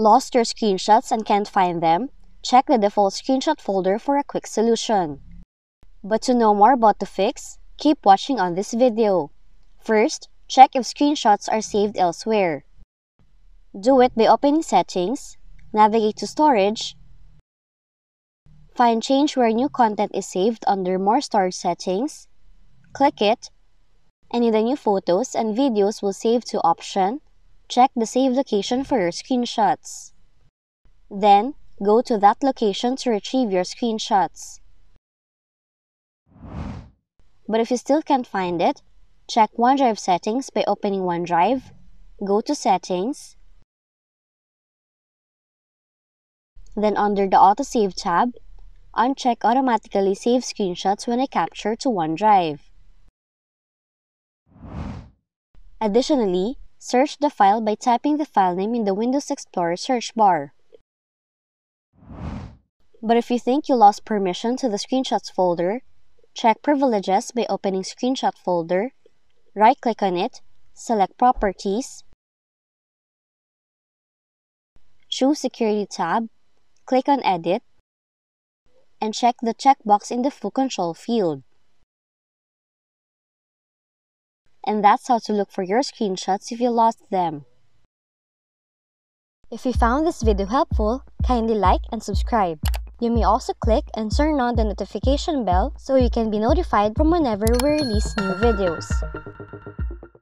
Lost your screenshots and can't find them? Check the default screenshot folder for a quick solution. But to know more about the fix, keep watching on this video. First, check if screenshots are saved elsewhere. Do it by opening Settings, navigate to Storage, find Change where new content is saved under More Storage Settings, click it, and in the new photos and videos will save to option, check the save location for your screenshots. Then, go to that location to retrieve your screenshots. But if you still can't find it, check OneDrive settings by opening OneDrive, go to Settings, then under the Autosave tab, uncheck Automatically Save Screenshots when I capture to OneDrive. Additionally, search the file by typing the file name in the Windows Explorer search bar. But if you think you lost permission to the Screenshots folder, check Privileges by opening Screenshot folder, right-click on it, select Properties, choose Security tab, click on Edit, and check the checkbox in the Full Control field. And that's how to look for your screenshots if you lost them. If you found this video helpful, kindly like and subscribe. You may also click and turn on the notification bell so you can be notified from whenever we release new videos.